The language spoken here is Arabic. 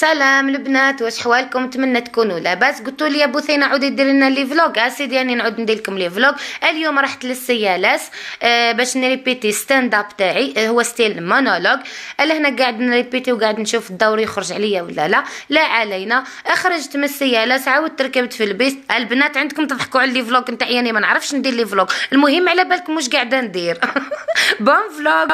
سلام البنات واش حوالكم؟ نتمنى تكونوا لاباس. قلتوا لي يا بوثينه عودي ديري لنا les vlogs. آه، اسيدي يعني نعود ندير لكم les vlogs. اليوم رحت للسيالاس آه باش ن répéter stand-up تاعي. آه هو style monologue لهنا قاعد ن répéter وقاعد نشوف الدور يخرج عليا ولا لا. لا علينا. خرجت من السيالاس عاودت ركبت في البيت البنات عندكم تضحكوا على les vlogs؟ نتاعي ما نعرفش ندير les vlogs. المهم على بالكم واش قاعدة ندير. bon vlog